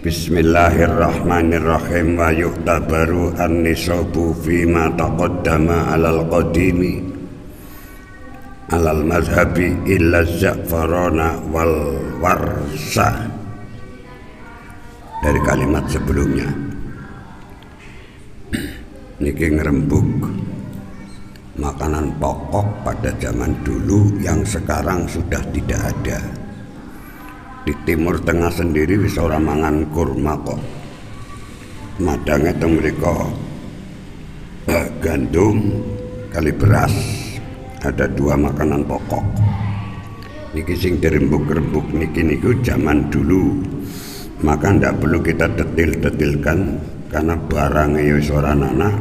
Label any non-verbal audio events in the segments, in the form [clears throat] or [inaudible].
Bismillahirrahmanirrahim. Wa yuhtabaru an-nisabu fima taqaddama alal qadimi alal mazhabi illa za'farana wal warsa. Dari kalimat sebelumnya. Niki ngerembuk makanan pokok pada zaman dulu yang sekarang sudah tidak ada di timur tengah sendiri wis ora mangan kurma kok. Madangnya itu mereka eh, gandum kali beras. Ada dua makanan pokok. Niki sing dirembuk-rembuk niki niku zaman dulu. Maka ndak perlu kita detil-detilkan karena barangnya ya ora anak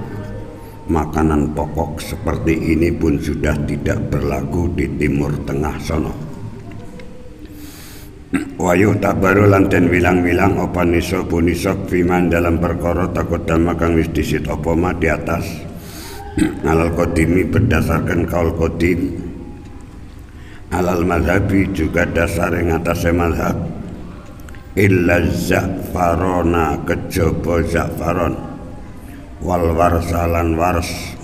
makanan pokok seperti ini pun sudah tidak berlaku di timur tengah sono Wayu tak baru lanten wilang-wilang apa niso punisok fiman dalam perkara takut dama kang wis disit apa ma di atas. [clears throat] Alal kodimi berdasarkan kaul kodim alal madhabi juga dasar yang atas madhab. Illa za'farona kejaba za'faron. Wal warsalan wars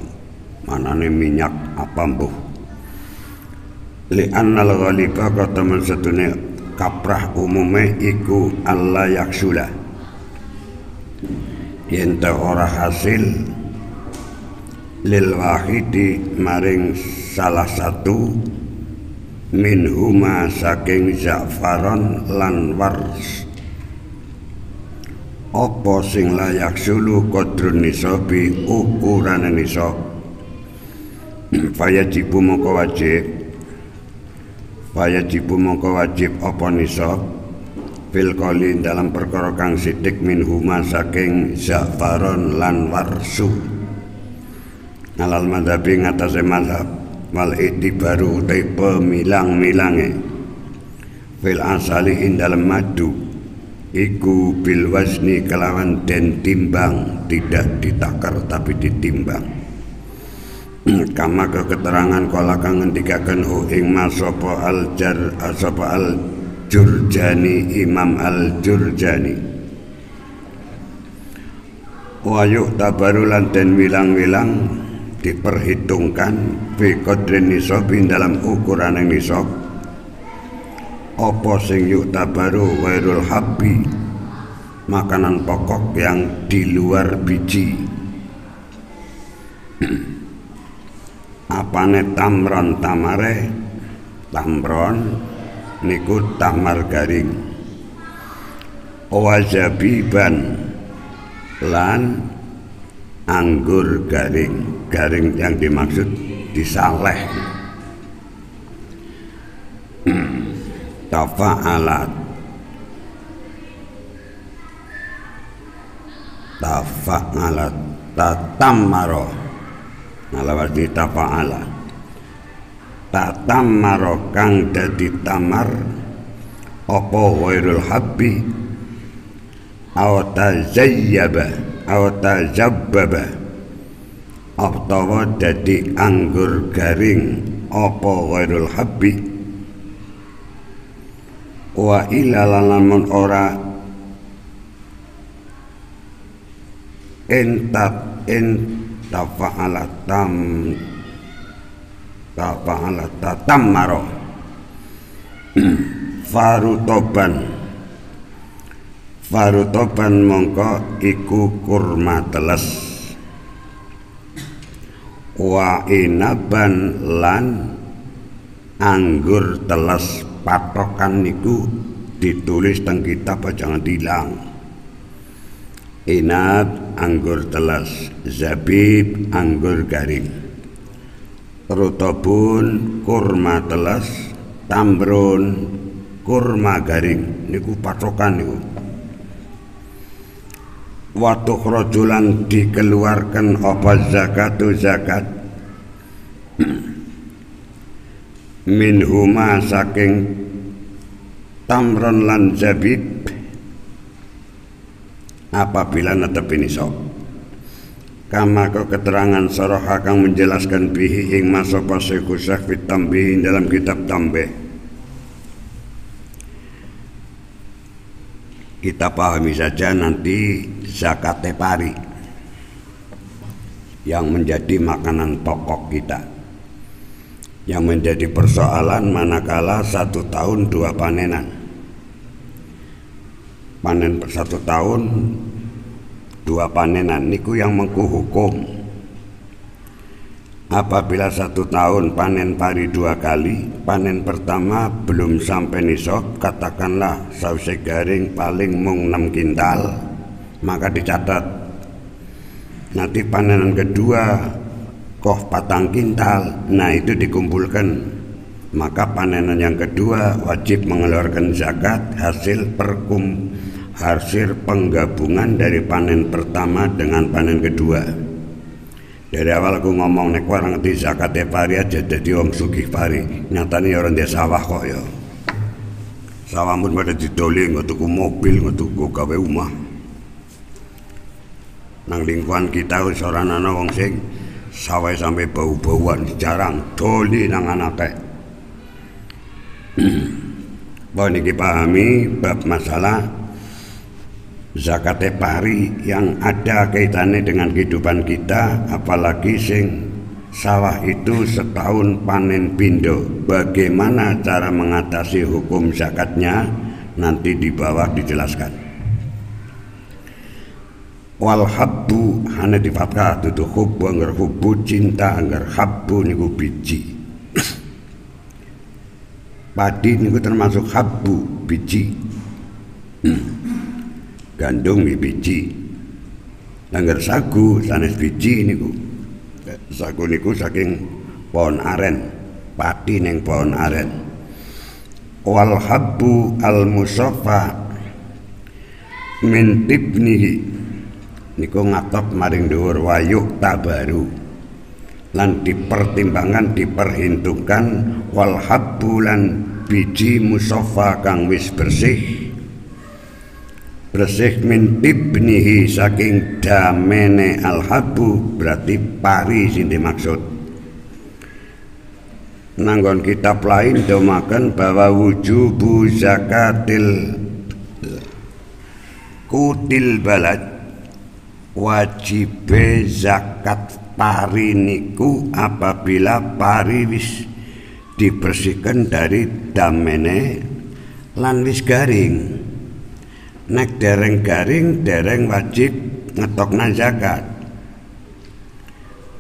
manane minyak apa mbuh. Li annal ghaliba kataman satune kaprah umume iku Allah yaksula yen ora hasil lil wahidi maring salah satu min huma saking za'faron lan wars. Apa sing layak sulu kodrun nisabi ukuran nisab [clears throat] fayajibu moko wajib jibu mongko wajib apa nisab fil qali dalam perkara kang sithik min huma saking zafaron lan warsu. Alal madhabi ngatasé madhab wal baru utai pemilang-milange. Fil asali ing dalam madu iku bil wasni kelawan den timbang tidak ditakar tapi ditimbang [clears throat] kama ke keterangan kala kang ngendikaken hu ing masapa al jar asapa al jurjani imam al jurjani wayu tabaru lan den wilang-wilang diperhitungkan bi qadrin nisab dalam ukuran yang nisab. Apa sing yuk tabaru wairul habbi? Makanan pokok yang di luar biji [clears throat] apane tamron tamare? Tamron niku tamar garing. Wajabiban lan anggur garing. Garing yang dimaksud disaleh. [clears throat] Tafa'alat. Tafa'alat. Tatamaro ala di tafa'ala. Tatamaro kang dadi tamar apa wairul habbi? Aw tazayyaba aw tazabbaba atawa dadi anggur garing apa wairul habbi? Wa ila lamun ora entat ent tafa'ala tam tafa'ala tatammaro [clears throat] farutoban farutoban mongko iku kurma teles. Wa inaban lan anggur teles. Patokan niku ditulis teng kitab jangan hilang inab anggur telas zabib anggur garing. Rutobun kurma telas tambrun kurma garing. Niku patokan niku. Waktu rojulan dikeluarkan apa zakatu zakat? [clears throat] Min huma saking tamron lan zabib apabila netepi nisab kama ke keterangan soroh akan menjelaskan bihi ing masapa Syekh fit tambih dalam kitab tambih. Kita pahami saja nanti zakat pari yang menjadi makanan pokok kita. Yang menjadi persoalan manakala satu tahun dua panenan. Panen satu tahun dua panenan niku yang mengkuhukum. Apabila satu tahun panen pari dua kali panen pertama belum sampai nisab katakanlah saus garing paling mung 6 kintal. Maka dicatat nanti panenan kedua koh patang kintal. Nah itu dikumpulkan. Maka panenan yang kedua wajib mengeluarkan zakat hasil perkum hasil penggabungan dari panen pertama dengan panen kedua. Dari awal aku ngomong nek orang ngerti zakat pari aja jadi wong sugih pari nyatanya orang dia sawah kok ya. Sawah pun pada didoli nggak tuku mobil nggak tuku gawe rumah nang lingkungan kita wis ora ana wong sing sawah sampai bau-bauan jarang doli nang anake. [clears throat] Bahwa ini pahami bab masalah zakat pari yang ada kaitannya dengan kehidupan kita apalagi sing sawah itu setahun panen pindo bagaimana cara mengatasi hukum zakatnya? Nanti di bawah dijelaskan. Wal habbu hanya di fathah itu hubbu anggar hubbu cinta anggar habbu niku biji. Padi niku termasuk habbu biji. Hmm gandum biji. Langgar sagu sanes biji niku. Sagu niku saking pohon aren pati neng pohon aren. Wal habbu al musaffa min tibnihi. Niku ngatop maring dhuwur wayuk tabaru lan dipertimbangkan diperhitungkan wal habbu lan biji musaffa kang wis bersih bersih min ibnihi saking damene alhabu berarti pari sing dimaksud. Nanggon kitab lain domakan bahwa wujubu zakatil kutil balad wajib zakat pari niku apabila pari wis dibersihkan dari damene lan wis garing nek dereng garing dereng wajib ngetokna zakat.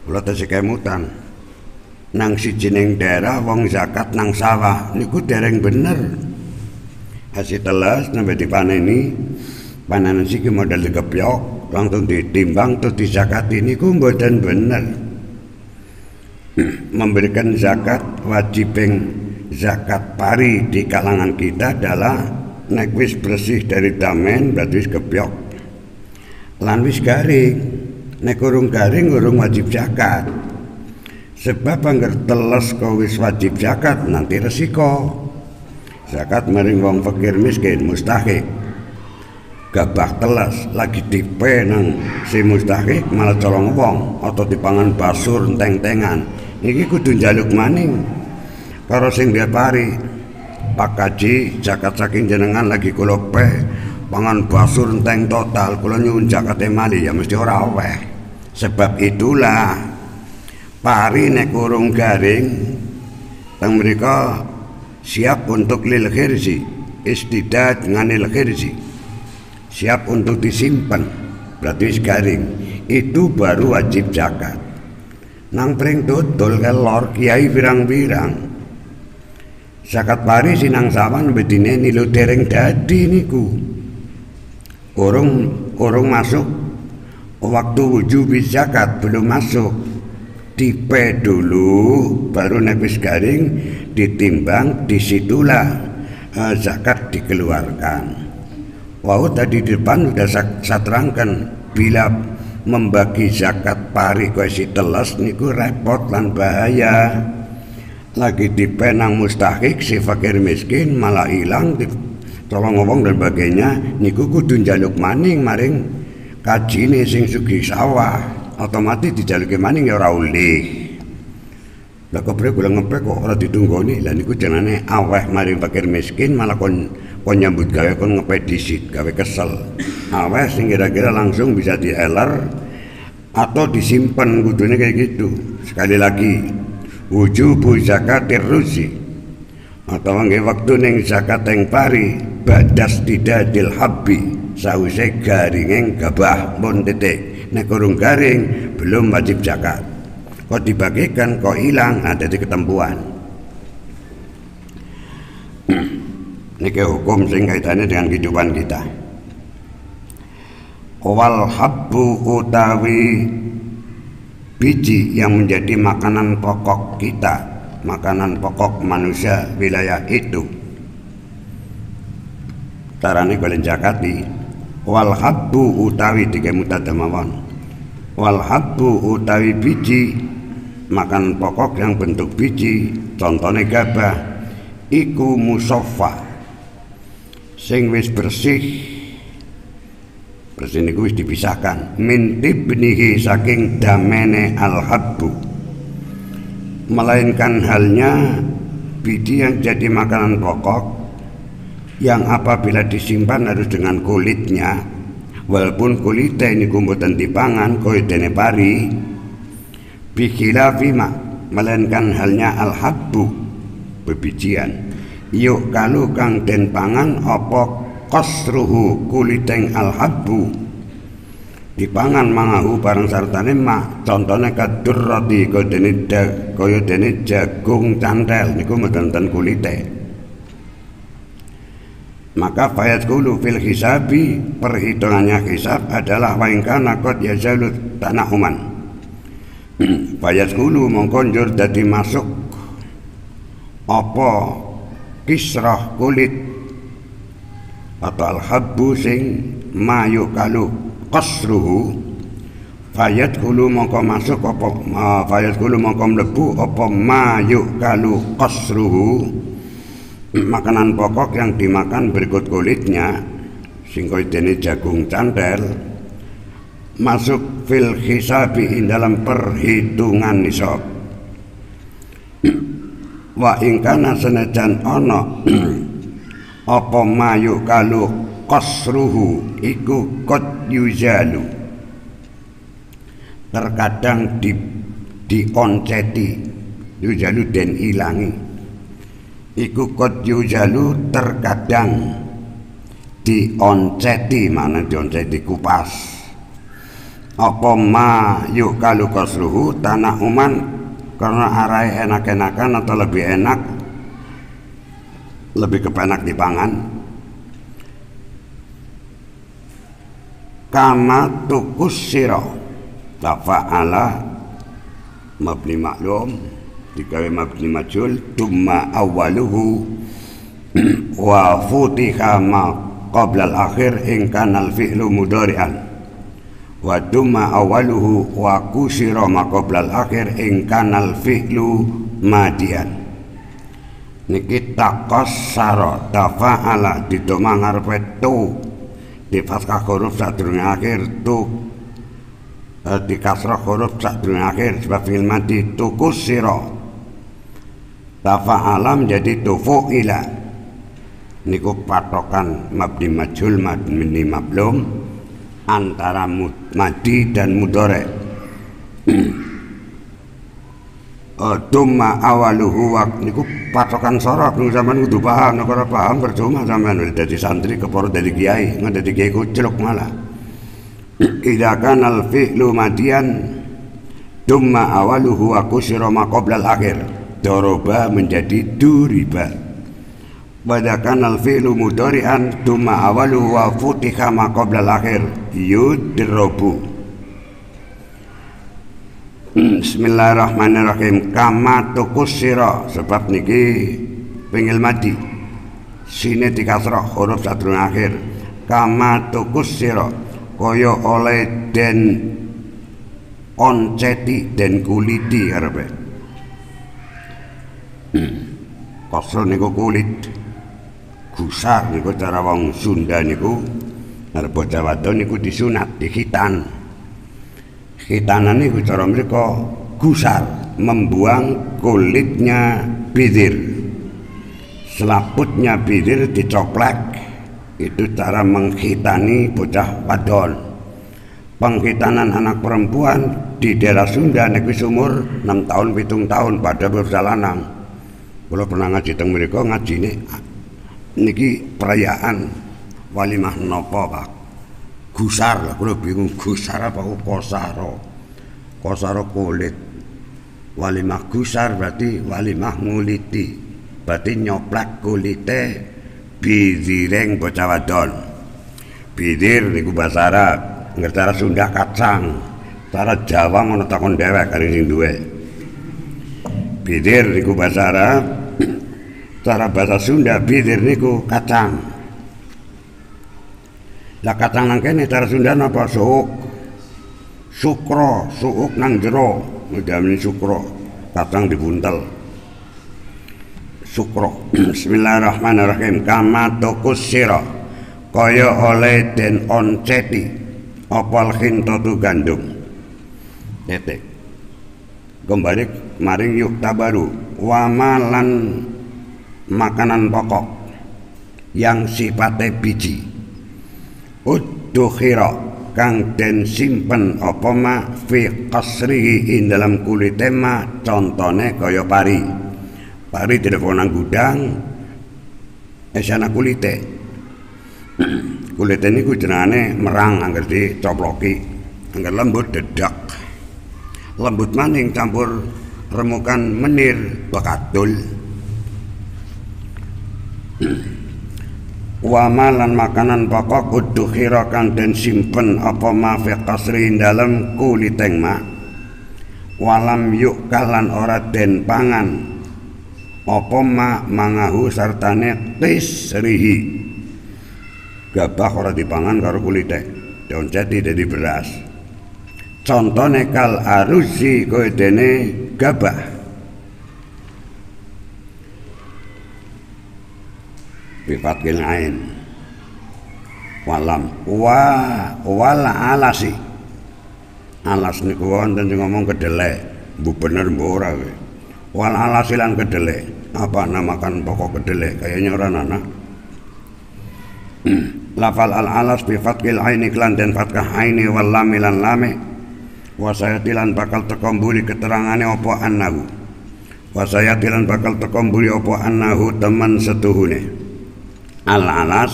Kula tesih kemutan. Nang sijining daerah wong zakat nang sawah niku dereng bener. Hasil telas sampai dipaneni panen siki modal dikepiok langsung ditimbang terus dizakati niku mboten bener. [clears throat] Memberikan zakat wajib zakat pari di kalangan kita adalah nek wis bersih dari damen berarti wis kebyok. Lan wis garing. Nek urung garing urung wajib zakat. Sebab anggar teles kau wis wajib zakat nanti resiko. Zakat maring wong fakir miskin mustahik. Gabah telas lagi dipe nang si mustahik malah colong wong atau dipangan basur enteng-tengan. Ini kudu jaluk maning. Karo sing dia pari Pak Kaji jakat saking jenengan lagi kula peh. Pangan basur enteng total kula nyuwun jakate mali ya mesti ora aweh sebab itulah pari nek urung garing teng mereka siap untuk lil khirzi istidad nganil khirzi siap untuk disimpan berarti garing. Itu baru wajib zakat nang pring dodol kelor kiai pirang-pirang zakat pari sinang sawan bedine nilu dereng dadi niku. Urung masuk. Waktu wujub zakat belum masuk. Tipe dulu baru nepis garing ditimbang di situlah uh, zakat dikeluarkan. Wah tadi di depan sudah saya terangkan bila membagi zakat pari kue si teles niku repot lan bahaya lagi di penang mustahik si fakir miskin malah hilang tolong ngomong dan bagainya niku kudu jaluk maning maring. Kaji nih sing sugi sawah otomatis dijaluki maning ya ora ulih. Lah keprek kula ngeprek kok ora ditunggoni? Lah niku jenenge aweh maring fakir miskin malah kon kon nyambut gawe kon ngepet disit gawe kesel. Aweh sing kira-kira langsung bisa dieler atau disimpan kudunya kayak gitu. Sekali lagi wujubu zakatir rusi atau nggih waktu neng zakat yang pari badas didadil habbi. Sause garingeng gabah pun titik. Nek kurung garing belum wajib zakat. Kok dibagikan kok hilang ada di ketempuan. [clears throat] Niki hukum sing kaitannya dengan kehidupan kita. Wal habbu utawi biji yang menjadi makanan pokok kita, makanan pokok manusia wilayah itu. Tarane kalian jakati wal habbu utawi tiga mutadamawon. Wal habbu utawi biji makan pokok yang bentuk biji contohnya gabah iku musoffa sing wis bersih niku wis dipisahkan. Min ibnihi saking damene al habbu melainkan halnya bidi yang jadi makanan pokok yang apabila disimpan harus dengan kulitnya. Walaupun kulitnya ini kumputan dipangan kulitnya pari. Bikhilafi melainkan halnya al habbu bebijian. Yuk kalu kang den pangan apa qasruhu kuliteng alhabbu. Dipangan mangahu barang sartane mak contohnya kaya dene kaya dene jagung cantel niku mboten kulite. Maka fayat kulu fil hisabi perhitungannya hisab adalah waingkana yazalut tanah uman. [clears throat] Fayat kulu mongkonjur dadi masuk. Apa kisrah kulit atau al-habbu sing mayu kalu qasruhu fayat kulu mongko masuk apa fayat kulu mongko mlebu apa mayu kalu qasruhu. [clears throat] Makanan pokok yang dimakan berikut kulitnya sing dene jagung cantel masuk fil hisabi dalam perhitungan nisab. [clears throat] Wa ingkana senajan ana [clears throat] apa mayu kalu qasruhu iku qad yuzalu? Terkadang di dionceti yuzalu den ilangi. Iku qad yuzalu terkadang dionceti mana dionceti kupas. Apa ma yuk kalu qasruhu tanah uman karena arai enak-enakan atau lebih enak lebih kepenak dipangan kama tukus siro. Tafa'ala mabni maklum digawe mabni majul tumma awaluhu [clears throat] wa futiha ma qabla al-akhir in kana al-fi'lu mudari'an wa dumma awaluhu wa kusira maqablal akhir ing kanal fi'lu madian niki taqassara tafa'ala ditoma ngarepe tu di fathah huruf sadurunge akhir tu. Eh, di kasrah huruf sadurunge akhir sebab fi'il madi tukusira tafa'ala menjadi tufu'ila niku patokan mabdi majul mabni mablum antara madi dan mudore [clears throat] oh, Duma awaluhu wak niku patokan sorot niku zaman kudu paham nek ora paham percuma sampean dadi santri keporo dadi kiai nggak dadi kiai kucluk malah. [clears throat] Idza kana al fi'lu madian Duma awaluhu wa kusira ma qabla akhir. Doroba menjadi duriba. Badakan al-fi'lu mudari'an Duma awalu wa futiha ma al-akhir Yudrobu Bismillahirrahmanirrahim. Kama tukusira Sebab niki Pengil madi. Sini dikasrah huruf satu akhir. Kama tukus kaya oleh den onceti den kuliti karepe hmm. kosro niku kulit. Gusar niku cara wong Sunda niku. Arep bocah niku disunat dihitan hitanan niku cara mereka gusar membuang kulitnya bidir. Selaputnya bidir dicoplek itu cara menghitani bocah wadon. Penghitanan anak perempuan di daerah Sunda negeri sumur 6 tahun pitung tahun pada berjalanan kalau pernah ngaji teng mereka ngaji ini niki perayaan walimah nopo pak gusar lah kalau bingung gusar apa? Kosaro kosaro kulit. Walimah gusar berarti walimah nguliti. Berarti nyoplak kulite bidireng bocah wadon. Bidir niku bahasa Arab. Ngerti Sunda kacang. Cara Jawa ngono takon dewek kali sing duwe. Bidir niku bahasa Arab. Cara bahasa Sunda bidir niku kacang lah kacang nang kene cara Sunda napa? Suuk. Sukro suuk nang jero. Ini sukro kacang dibuntel. Sukro [clears throat] bismillahirrahmanirrahim. Kama tokus siro kaya oleh den onceti. Opal khintotu gandum? Titik kembali maring yuk tabaru. Wamalan makanan pokok. Yang sifatnya biji uddukhira kang den simpen apa ma fi qasrihi in dalam kulite ma contone kaya pari. Pari nang gudang. Esana kulite. [clears throat] Kulite niku jenenge merang angger dicoploki. Angger lembut dedak. Lembut maning campur remukan menir bakatul [clears throat] Wama lan makanan pokok uduh kang dan simpen apa ma fi kasri dalam kuliteng ma. Walam yuk kalan ora den pangan. Apa ma mangahu sartane rihi. Gabah ora dipangan karo kulite daun jati dari beras. Contohnya kal arusi kowe dene gabah bifatkil ain. Walam. Wa wala alasi alas niku wonten sing ngomong kedelek. Bu bener bu ora wal alasi lan kedelek. Apa namakan pokok kedelek? Kayaknya orang anak [clears throat] lafal al alas bi fatkil aini klan dan fatkah aini wal lamilan lame. Wasayatilan bakal tekombuli keterangane opo annahu. Wasayatilan bakal tekombuli opo annahu teman setuhune Al-alas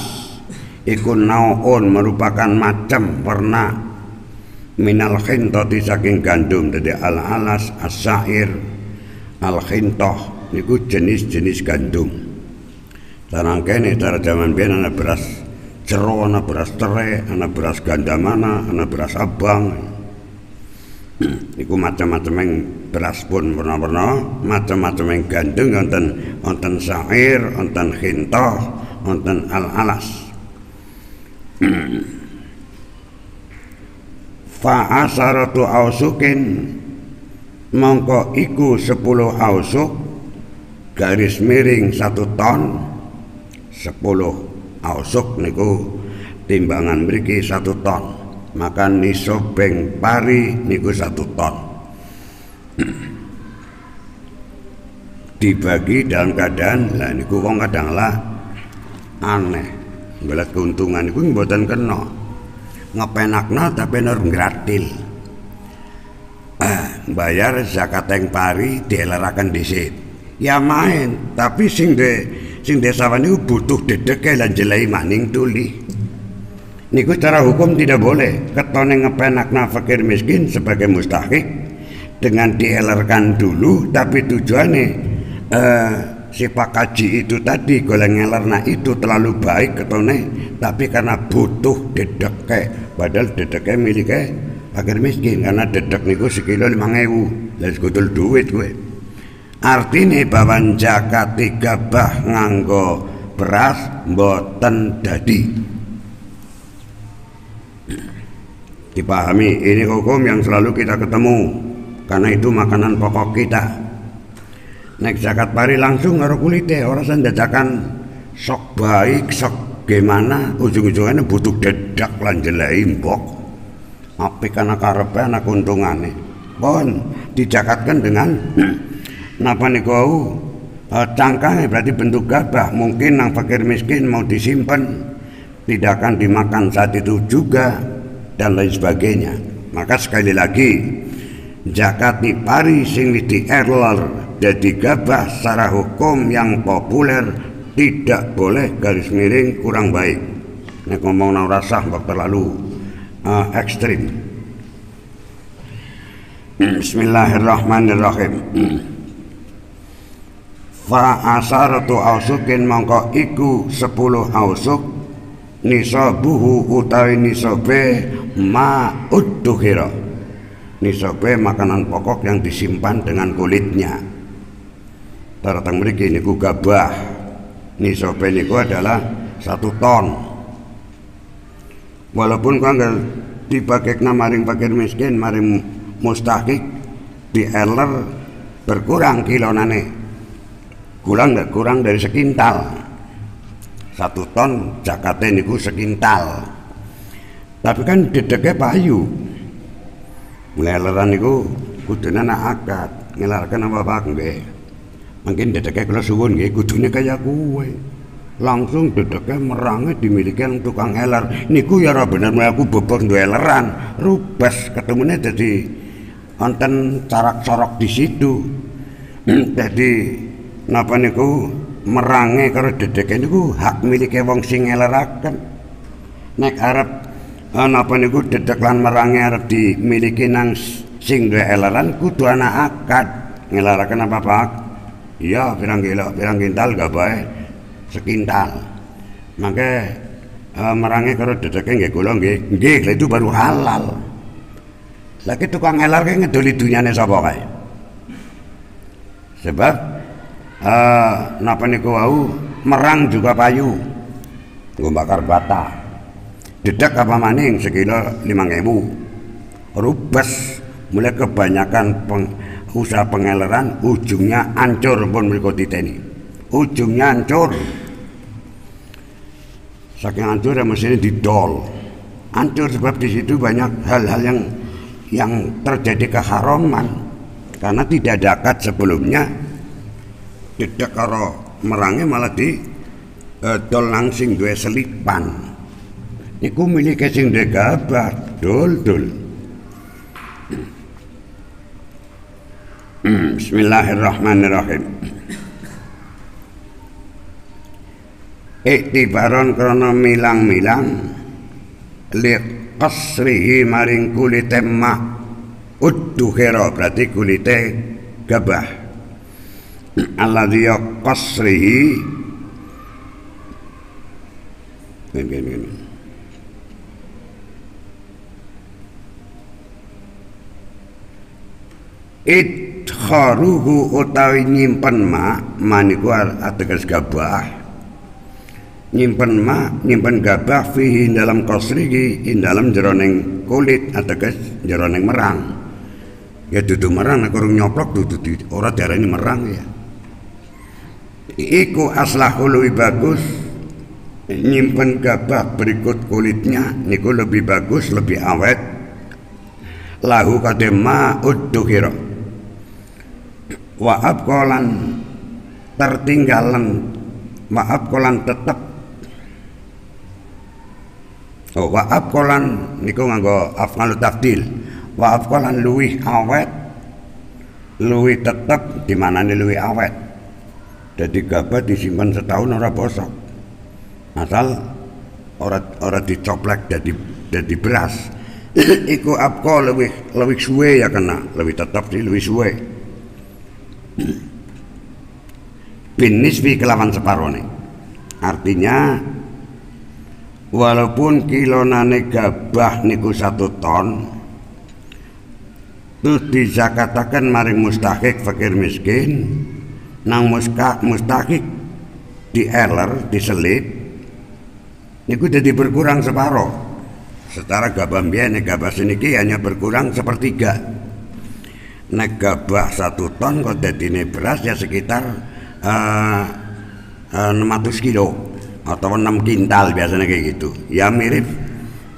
iku naun merupakan macam warna minal khintoti saking gandum. Jadi al-alas as-sa'ir al-khintoh niku jenis-jenis gandum. Tarang kene cara zaman biyen ana beras cero, ana beras tere, ana beras gandamana, ana beras abang. [clears throat] Iku macam-macam yang beras pun warna-warna, macam-macam yang gandum wonten wonten sa'ir, wonten khintoh, wonten al-alas fa asaratu ausukin mongko iku 10 ausuk garis miring satu ton 10 ausuk niku timbangan mriki satu ton maka nisobeng pari niku satu ton. Dibagi dalam keadaan lah niku wong kadang lah aneh. Belat keuntungan itu mboten kena. Ngepenakna tapi nur gratil. Eh, bayar zakat yang pari dielarakan disit ya main tapi sing de sing desa ini butuh dedek lan jelai maning tuli. Niku secara hukum tidak boleh ketone ngepenakna fakir miskin sebagai mustahik dengan dielarkan dulu tapi tujuannya eh, si Pak Kaji itu tadi goleng ngelerna itu terlalu baik ketone tapi karena butuh dedeke padahal dedeke miliknya fakir miskin karena dedek niku sekilo lima ngewu. Dan sekutul duit gue artinya bahwa jakat tiga bah nganggo beras mboten dadi. Dipahami ini hukum yang selalu kita ketemu. Karena itu makanan pokok kita naik zakat pari langsung ngaruh kulitnya orang sendajakan sok baik sok gimana ujung-ujungnya butuh dedak lan jelai mbok. Apik anak karepe anak untungane. Pon dijakatkan dengan [clears throat] napa niku uh, cangkangnya berarti bentuk gabah. Mungkin nang fakir miskin mau disimpan tidak akan dimakan saat itu juga dan lain sebagainya. Maka sekali lagi zakat pari sing di erlor jadi gabah secara hukum yang populer tidak boleh garis miring kurang baik. Ini ngomong nang rasa terlalu uh, ekstrim. Bismillahirrahmanirrahim. Fa asaratu ausukin mongko iku sepuluh ausuk Nisabuhu utawi nisabe ma udduhira. Nisabe makanan pokok yang disimpan dengan kulitnya Taratang ini niku gabah. Nisabe niku adalah satu ton. Walaupun kau nggak dipakai maring fakir miskin maring mustahik di eler berkurang kilonane kurang nggak? Kurang dari sekintal. Satu ton jakate niku sekintal. Tapi kan dedeknya payu. Ngeleleran niku kudune nak akad ngelarkan apa apa nggih mungkin dedeknya kalau suwun nggih kudune kayak kue langsung dedeknya merangnya dimiliki yang tukang eler. Niku ya bener aku bobor dua eleran. Rubas ketemunya jadi wonten carak corok di situ. [clears throat] Jadi napa niku merange karo dedeke niku hak milik wong sing ngeleraken nek arep eh, napa niku dedek lan merange arep dimiliki nang sing duwe eleran kudu ana akad. Ngelaraken apa pak iya pirang kilo pirang kintal gak bae. Sekintal. Maka uh, merange karo dedeke nggih kula nggih. Nggih itu baru halal. Lagi tukang elar kayak ngedoli dunyane sapa kae. Sebab uh, napa niku wau? Merang juga payu. Nggo bakar bata. Dedak apa maning? Sekilo ewu Rubes. Mulai kebanyakan peng, usaha pengeleran ujungnya ancur pun mereka titeni. Ujungnya ancur. Saking ancur ya mesinnya didol. Ancur sebab di situ banyak hal-hal yang yang terjadi keharaman karena tidak ada sebelumnya tidak karo merangi malah di uh, dol langsing dua selipan iku milik sing duwe dul dul hmm, Bismillahirrahmanirrahim. Iktibaron krono milang-milang lihat qasrihi maring kulite mak udduhira berarti kulite gabah. Qasrihi. Ini ini ini idkharuhu utawi nyimpen ma maniku ateges gabah. Nyimpen ma nyimpen gabah fihi dalam kosrigi in dalam jeroneng kulit atau ke jeroneng merang. Ya dudu merang nak orang nyoplok dudu di orang darah ini merang ya. Iku aslahul lebih bagus nyimpen gabah berikut kulitnya niku lebih bagus lebih awet. Lahu kadema udduhira wa abkolan tertinggalan maaf kolan tetap Oh, wa kolan niku nganggo af'alu tafdil. Wa kolan luwih awet luwih tetep di mana nih luwih awet. Jadi gabah disimpan setahun ora bosok. Asal ora ora dicoplek jadi jadi beras. [coughs] Iku apko luwih luwih suwe ya kena, lebih tetap sih luwih suwe. Bin nisbi kelawan separone. Artinya walaupun kilonane gabah niku satu ton terus dizakatakan maring mustahik fakir miskin nang muska mustahik di eler diselip niku jadi berkurang separuh secara gabah nek gabah seniki hanya berkurang sepertiga nek gabah satu ton kok dadine beras ya sekitar uh, uh, 600 kilo atau 6 kintal biasanya kayak gitu. Ya mirip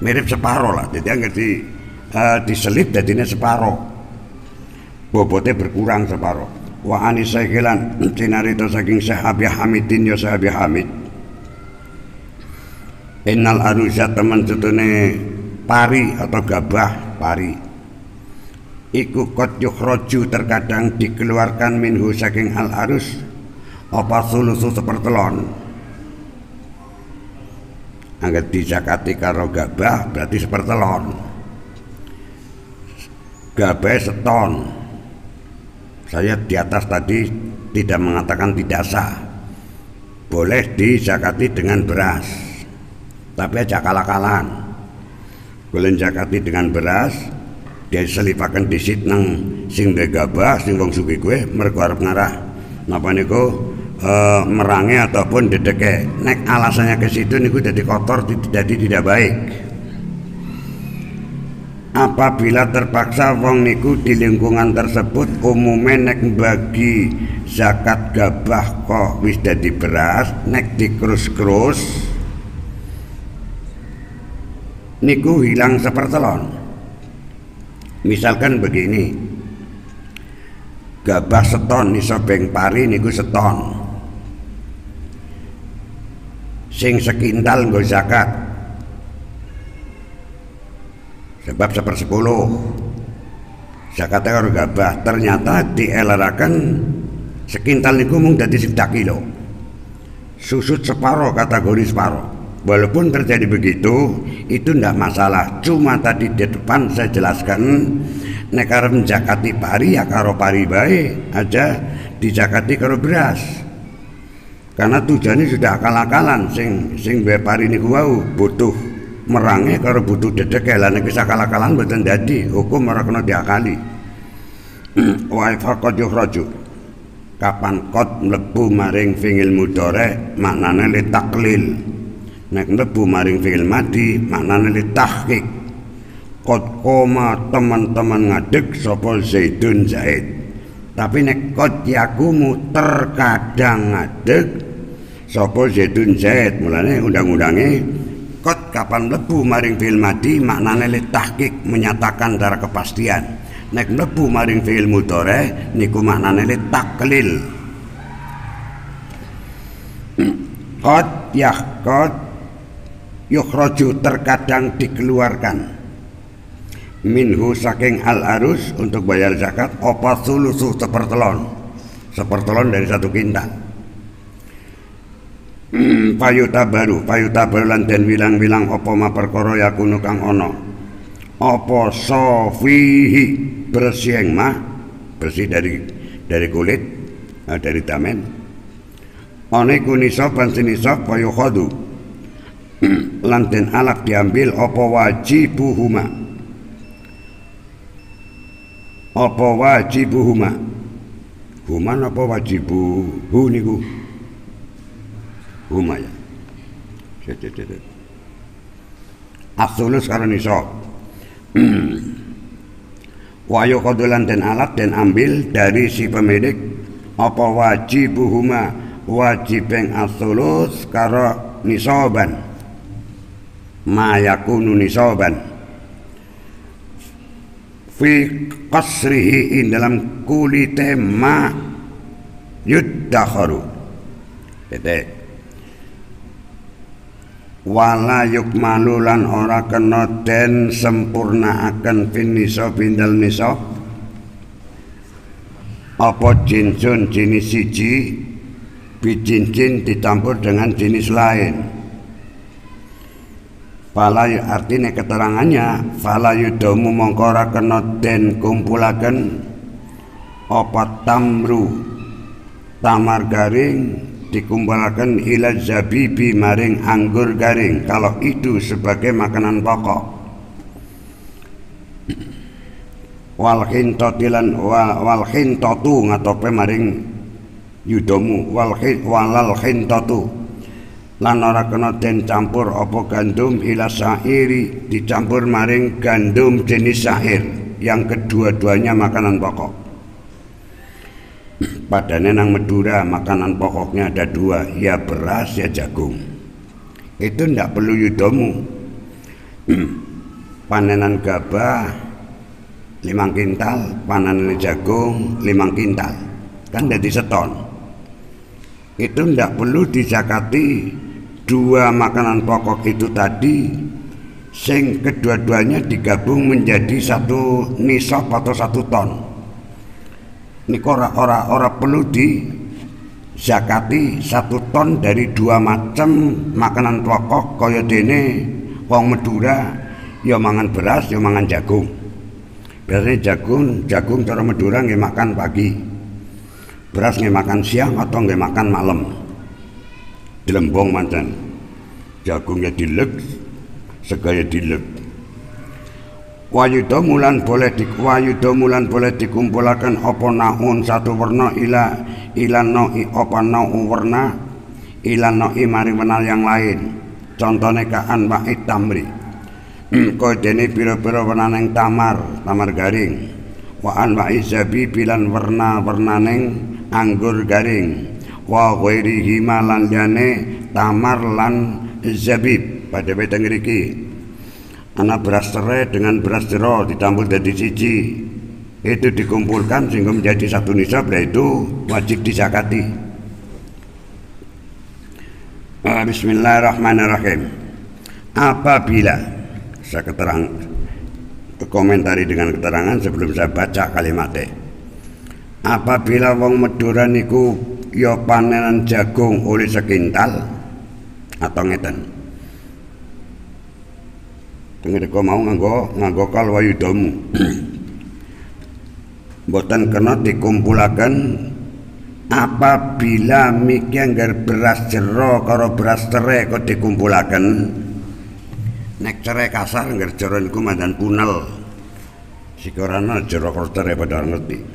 mirip separuh lah. Jadi yang di uh, diselip jadinya separuh bobotnya berkurang separuh wa anisaikilan cinarito [clears throat] saking sahabi hamidin ya sahabi hamid. Innal arusa teman setune pari atau gabah pari Iku kot roju terkadang dikeluarkan minhu saking al arus. Apa sulusu sepertelon? Angkat dijakati karo gabah berarti sepertelon. Gabah seton. Saya di atas tadi tidak mengatakan tidak sah. Boleh dijakati dengan beras tapi aja kalah-kalahan. Boleh jakati dengan beras dia selipakan disit nang sing gabah sing wong suki kue mergo arep ngarah. Napa niku? E, merangi ataupun dedeke. Nek alasannya ke situ niku jadi kotor jadi tidak baik. Apabila terpaksa wong niku di lingkungan tersebut umumnya nek bagi zakat gabah kok wis jadi beras nek dikrus-krus niku hilang sepertelon misalkan begini. Gabah seton iso beng pari niku seton. Sing sekintal nggo zakat. Sebab sepersepuluh. Zakatnya karo gabah. Ternyata dielarakan sekintal niku mung dadi sedak kilo. Susut separuh kategori separuh Walaupun terjadi begitu, itu tidak masalah. Cuma tadi di depan saya jelaskan, nek jakati pari ya karo pari baik aja dijakati karo beras. Karena tujuannya sudah akal-akalan sing sing bae pari niku wau butuh merangi karo butuh dedek lah nek bisa akal-akalan mboten dadi hukum ora kena diakali. [clears throat] Wa. Kapan kot mlebu maring fingil mudore maknane li taklil nek mlebu maring fi'il madi maknane li tahqiq. Kot koma teman-teman ngadeg sapa Zaidun Zaid. Tapi nek kot yakumu terkadang ngadeg sapa Zaidun Zaid? Mulane undang-undange kot kapan mlebu maring fi'il madi maknane li tahqiq menyatakan darah kepastian. Nek mlebu maring fi'il mudhari niku maknane li taklil. Kot yah kot yukhraju terkadang dikeluarkan. Minhu saking al arus untuk bayar zakat apa sulusu sepertelon? Sepertelon dari satu kintal hmm, payuta baru payuta baru lan den bilang-bilang apa ma perkara yakunu kang ana apa sofihi? Bersih mah bersih dari dari kulit eh, dari damen. Ana iku nisab lan sinisab lan den alak diambil apa wajibuhuma? Apa wajibuhuma? Huma apa wajibu? Hu niku. Huma ya. Absolus karena iso. [clears throat] Wayo kodulan dan alat dan ambil dari si pemilik apa wajibuhuma? Wajib yang absolus karo nisoban ma yakunu nisaban. Fi qasrihi in dalam kulite ma yuddakharu Jadi wala yukmalu lan ora kena den sempurnaaken fin nisab bindal nisab apa jinsun jenis siji bijin-jin dicampur dengan jenis lain Fala artinya keterangannya fala yudamu mongkora kena den kumpulaken apa tamru tamar garing dikumpulkan ila zabibi maring anggur garing kalau itu sebagai makanan pokok. Wal hintotilan wal ngatope maring yudomu wal walal lan ora kena den campur apa gandum ila sairi dicampur maring gandum jenis syair. Yang kedua-duanya makanan pokok. Padane nang Madura makanan pokoknya ada dua. Ya beras ya jagung. Itu ndak perlu yudomu. [clears throat] Panenan gabah limang kintal. Panenan jagung limang kintal. Kan jadi seton. Itu tidak perlu dizakati dua makanan pokok itu tadi sing kedua-duanya digabung menjadi satu nisab atau satu ton. Ini ora ora ora perlu di zakati satu ton dari dua macam makanan pokok kaya dene wong Madura ya mangan beras ya mangan jagung. Biasanya jagung jagung cara Madura nggih makan pagi beras nggih makan siang atau nggih makan malam dilembong mantan. Jagungnya dilek segaya dilek wayuda mulan boleh di wayuda mulan boleh dikumpulkan apa naun satu warna ila ila noi apa nau warna ila noi mari menal yang lain. Contohnya kaan wa tamri. [clears throat] Kau dene pira-pira warnaneng tamar tamar garing. Wa an wa izabi bilan warna warnaneng anggur garing wa ghairi himalan jane tamar lan zabib. Pada beteng ngriki anak beras serai dengan beras jero ditambul dari siji. Itu dikumpulkan sehingga menjadi satu nisab itu wajib disakati. Ah, Bismillahirrahmanirrahim. Apabila saya keterang komentari dengan keterangan sebelum saya baca kalimatnya. Apabila wong Madura niku ya panenan jagung oleh sekintal atau ngeten. Tengok mau nganggo nganggo kal wayudamu. [clears throat] Boten kena dikumpulaken apabila miki anggar beras jero karo beras cerai kok dikumpulaken. Nek cerai kasar nggak jero niku mandan punel. Sikorana jero cerai pada ngerti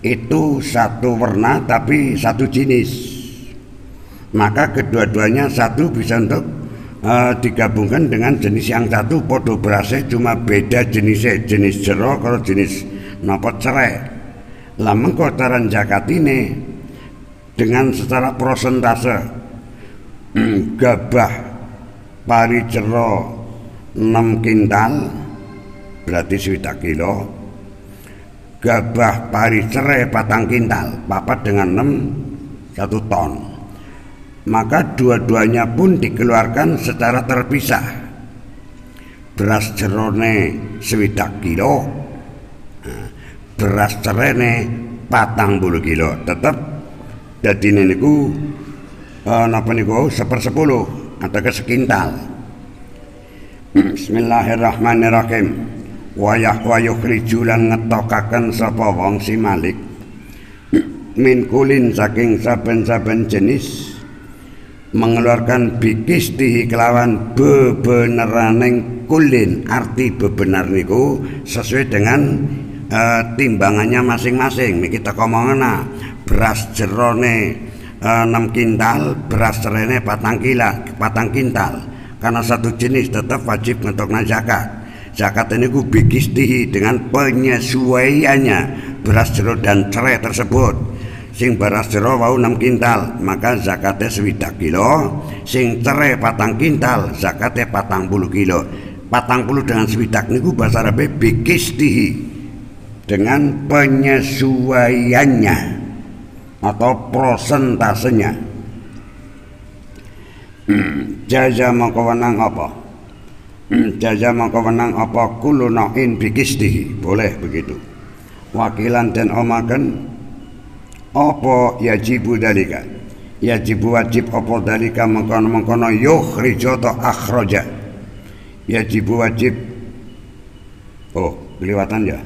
itu satu warna tapi satu jenis. Maka kedua-duanya satu bisa untuk uh, digabungkan dengan jenis yang satu. Podo berasnya cuma beda jenisnya. Jenis jero kalau jenis nopot cerai lama kotaran jakat ini dengan secara prosentase [clears throat] gabah pari jero 6 kintal berarti sekitar kilo gabah pari cerai patang kintal papat dengan 6 satu ton. Maka dua-duanya pun dikeluarkan secara terpisah. Beras jerone sewidak kilo. Beras cerene patang bulu kilo. Tetap jadi niku uh, napa niku? Sepersepuluh atau kesekintal [clears throat] Bismillahirrahmanirrahim wayah wayuh rijulan ngetokaken sapa wong si Malik. Min kulin saking saben-saben jenis mengeluarkan bikis di kelawan bebeneraning kulin. Arti bebenar niku sesuai dengan uh, timbangannya masing-masing. Kita ngomongna beras jerone 6 eh, kintal beras serene patang kila patang kintal. Karena satu jenis tetap wajib untuk zakat zakat ini ku bikistihi dengan penyesuaiannya beras jeruk dan cerai tersebut. Sing beras jeruk wau 6 kintal maka zakatnya sewidak kilo. Sing cerai patang kintal zakatnya patang puluh kilo. Patang puluh dengan sewidak niku bahasa Arabnya bikistihi dengan penyesuaiannya atau prosentasenya. Hmm, jaza maka wenang apa jaza maka wenang apa? Kulu na'in bikistihi boleh begitu. Wakilan dan omakan apa yajibu dalika? Yajibu wajib apa dalika? Mengkono-mengkono yukhrija atau akhraja yajibu wajib oh kelewatan ya?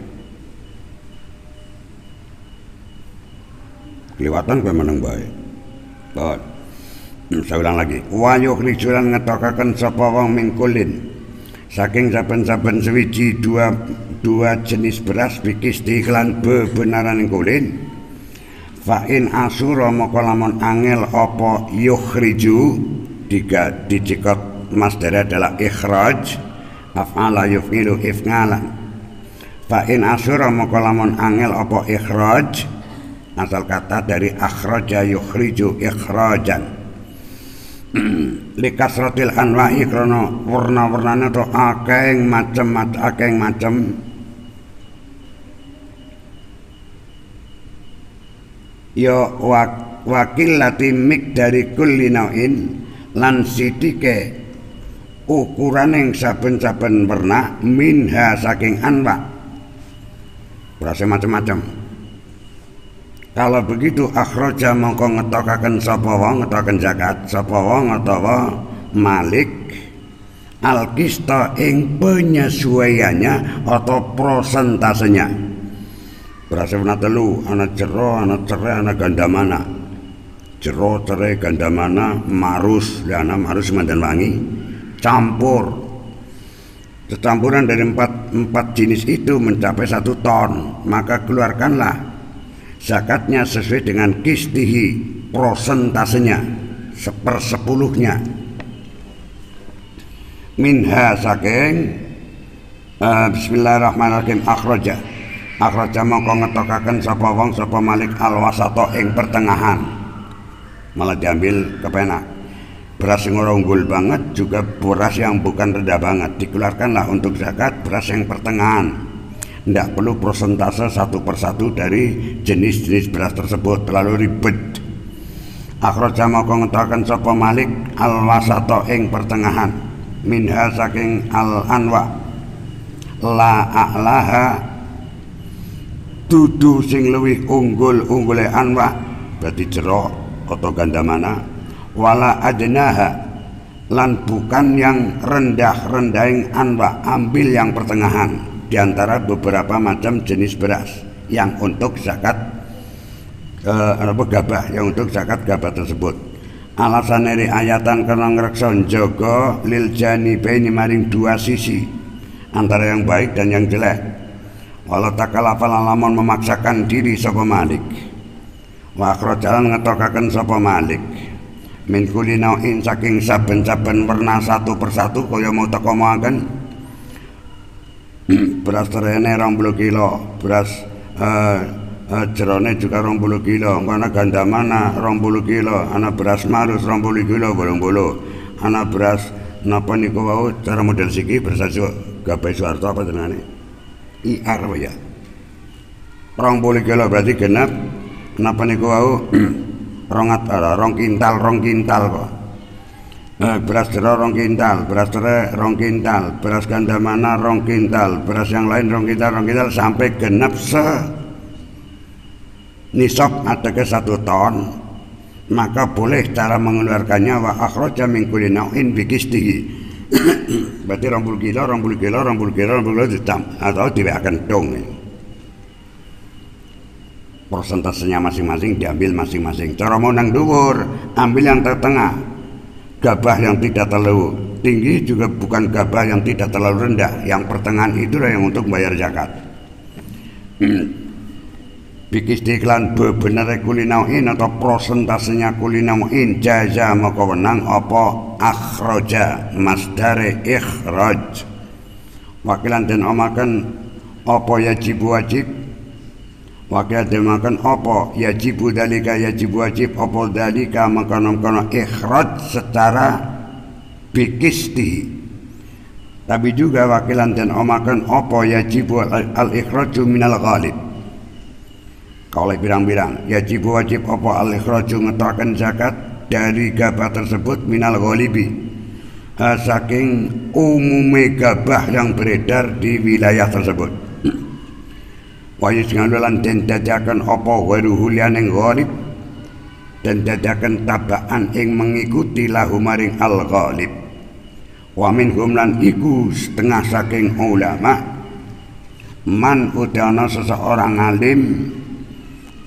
Kelewatan bae. Baik. Hmm, saya ulang lagi. Wa yukhrijulan ngetokaken sapa mingkulin saking saben-saben sewiji dua dua jenis beras bikis di iklan bebenaran kulin. Fa in asura lamun angel apa yukhriju diga dicekot masdar adalah ikhraj af'ala yuf'ilu if'alan. Fa in asura lamun angel apa ikhraj asal kata dari akhraja yukhriju ikhrajan likasratil anwa'i krana warna-warnane to akeh macem akeh macem. Ya wakil lati mik dari kulli nau'in lan sitike ukuran yang saben-saben warna minha saking anwa. Berasa macam-macam kalau begitu akhraja mongko ngetokaken sapa wong ngetokaken zakat sapa wong utawa malik alkista ing penyesuaiannya atau prosentasenya. Berasa ana telu ana jero ana cerai ana gandamana jero cerai gandamana marus ana marus mandan wangi. Campur. Campuran dari empat, empat jenis itu mencapai satu ton maka keluarkanlah zakatnya sesuai dengan kistihi prosentasenya sepersepuluhnya. Minha saking uh, Bismillahirrahmanirrahim akhraja. Akhraja mongko ngetokaken sapa wong sapa malik alwasato ing pertengahan. Malah diambil kepenak. Beras yang unggul banget juga beras yang bukan rendah banget. Dikeluarkanlah untuk zakat beras yang pertengahan tidak perlu persentase satu persatu dari jenis-jenis beras tersebut terlalu ribet. Akhraja mongko ngetokaken sapa malik alwasato ing pertengahan. Minha saking al anwa la a'laha. Dudu sing luwih unggul unggule anwa. Berarti jero atau gandamana wala adnaha lan bukan yang rendah-rendahing anwa. Ambil yang pertengahan di antara beberapa macam jenis beras yang untuk zakat eh, apa gabah yang untuk zakat gabah tersebut alasan dari ayatan karena ngerekson jogo lil jani maring dua sisi antara yang baik dan yang jelek Walau takalafa lamun memaksakan diri sapa Malik. Wa akhrajalan ngetokaken sapa Malik. Min kulli nau'in saking saben-saben warna satu persatu kaya mau teko moaken. [clears throat] beras terene 20 kilo, beras uh, uh, jerone juga 20 kilo, mana ganda mana 20 kilo, ana beras marus 20 kilo bolong-bolong. Ana beras napa niku wau? Cara model siki bersaju gabai Soeharto apa jenenge? IR ya? Rong puluh kilo berarti genap kenapa niku wau? [clears throat] Rong rong kintal rong kintal kok eh, beras jero rong kintal beras tere rong kintal beras ganda mana rong kintal beras yang lain rong kintal rong kintal sampai genap se. Nisab ke satu ton maka boleh cara mengeluarkannya wa akhraja min kulli nau'in bikistihi [coughs] berarti rombul kilo, rombul kilo, rombul kilo, rombul kilo ditam atau akan dong. Persentasenya masing-masing diambil masing-masing. Cara mau nang dhuwur ambil yang tertengah gabah yang tidak terlalu tinggi juga bukan gabah yang tidak terlalu rendah. Yang pertengahan itulah yang untuk bayar zakat. Hmm. Bikis diklan bebener kulinauin atau prosentasenya kulinauin jaza maka wenang apa akhraja masdare ikhraj wakilan dan omakan apa yajib wajib wakil dan makan apa? Yajib dalika yajib wajib. Apa dalika? Maka kono ikhraj secara bikisti. Tapi juga wakilan dan omakan apa? Yajib al ikhraju minal ghalib. Oleh birang-birang yajib wajib apa? Al-ikhraju ngetokaken zakat dari gabah tersebut minal ghalibi. Saking umume gabah yang beredar di wilayah tersebut wa yusngalulan den dadakan apa waruhu liyaning ghalib dan dadakan tabaan ing mengikuti lahu maring al-ghalib. Wa minhum lan iku setengah saking ulama. Man udana seseorang alim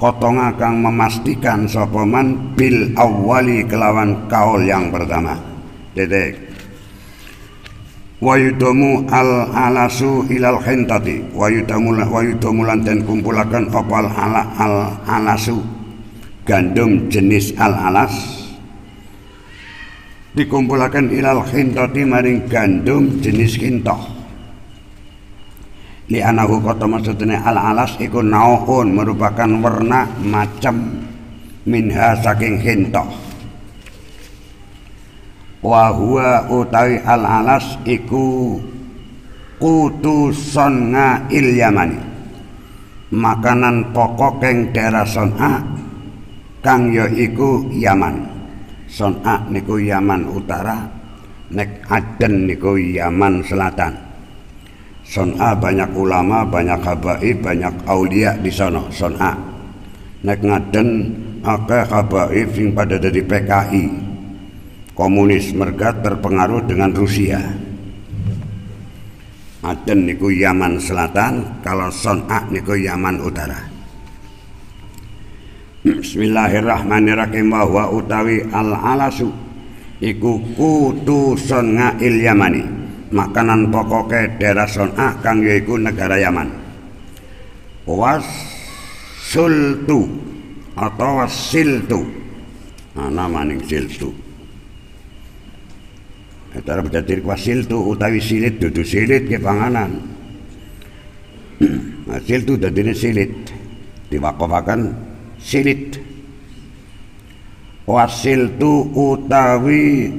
kotong akan memastikan sopoman bil awali kelawan kaul yang pertama. Titik wa yudamu al alasu ilal khintati wa yudamu wa kumpulaken opal ala al alasu? Gandum jenis al-alas dikumpulkan ilal khintoti maring gandum jenis khintoh li anahu kota maksudnya al-alas iku nauhun merupakan warna macam minha saking khintoh wa huwa utawi al-alas iku kutuson il yamani. Makanan pokok yang daerah Son'a kang ya iku Yaman. Son'a niku Yaman utara nek Aden niku Yaman selatan. Son'a banyak ulama banyak habai banyak aulia di sana Son'a nek ngaden akeh habai sing pada dari PKI komunis mereka terpengaruh dengan Rusia Aden niku Yaman Selatan, kalau Son'a niku Yaman Utara. Bismillahirrahmanirrahim wa utawi al alasu iku kutu Son'a il Yamani. Makanan pokoknya daerah Son'a kang yaiku negara Yaman. Was sultu atau wasiltu. Nah, nama ning siltu. Cara berjadi wasil tu utawi silit dudu silit ke panganan. [clears throat] Hasil tu dadi silit diwakofakan silit. Wasil tu utawi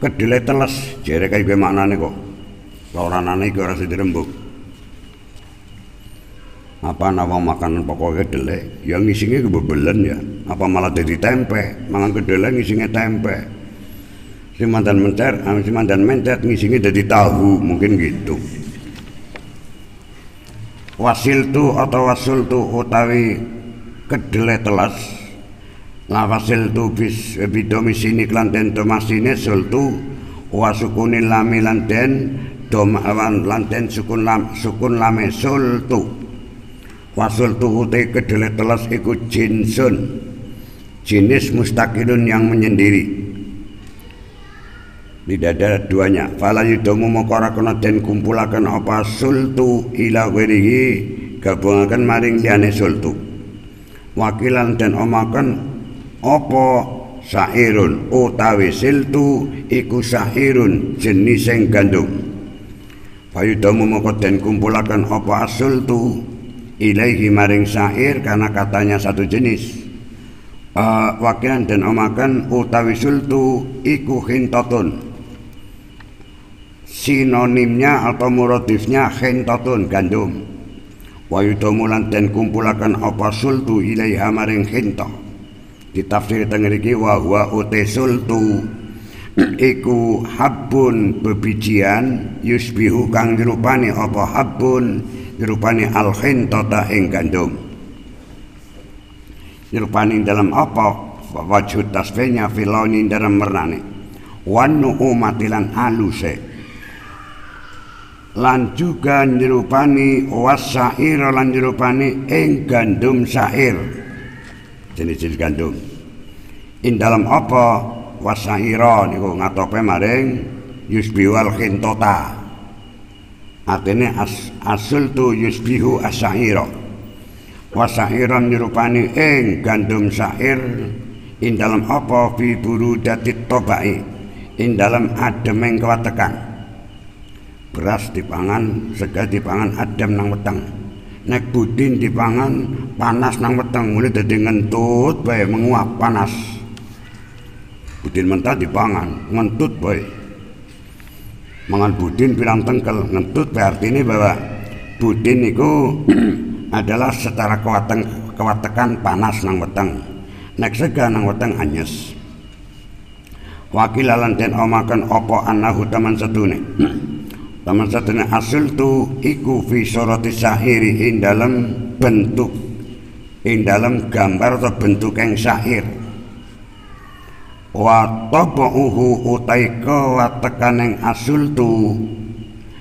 kedelai teles jere kaya gue maknane kok. Loranane iki ora dirembuk. Apa nama makanan pokoknya kedelai? Yang ngisinya kebebelen ya. Apa malah jadi tempe? Mangan kedelai ngisinya tempe si mantan mencer si mantan mencet ngisinya jadi tahu mungkin gitu. Wasil tu atau wasul tu utawi kedelai telas. La wasil tu bis bidomisini klanten tomasine sultu wasukunin lami lanten dom awan lanten sukun lam sukun lame wasul tu utai kedelai telas ikut jinsun jenis mustakilun yang menyendiri tidak ada duanya. Fala yudomu mokora kena den kumpulakan apa sultu ila wirihi gabungakan maring liane sultu. Wakilan dan omakan apa sairun utawi siltu iku jenis yang gandum. Fayudomu moko den kumpulakan apa sultu ilaihi maring sair karena katanya satu jenis. Uh, wakilan dan omakan utawi sultu iku hintatun sinonimnya atau muradifnya khintatun gandum. Wa yudamu lan den kumpulaken apa sultu ilaiha maring khinta. Ditafsir teng mriki wa huwa sultu. [clears throat] Iku habbun bebijian yusbihu kang dirupani apa habbun dirupani al khintata ing gandum. Dirupani dalam apa? Wajud tasfenya filoni dalam mernane. Wanu umatilan aluse lan juga nyerupani wasair lan nyerupani ing gandum sair. Jenis-jenis gandum. In dalam apa? Wasaira niku ngatope maring yusbiwal khintota artinya as, asul tu yusbihu asaira wasairan nyerupani ing gandum sair. In dalam apa fi buru datit tobai? In dalam ademeng kewatekan beras dipangan sega dipangan adem nang weteng. Nek budin dipangan panas nang weteng. Mulai dadi ngentut bae menguap panas. Budin mentah dipangan ngentut bae. Mangan budin bilang tengkel ngentut berarti ini bahwa budin itu [clears throat] adalah secara kewateng, kewatekan panas nang weteng. Nek sega nang weteng anyes. Wakilalan den omakan opo anahu taman setune [clears throat] Taman satene asil tu iku fi soroti sahiri ing dalam bentuk ing dalam gambar atau bentuk yang sahir wa utai kewatekan yang asul tu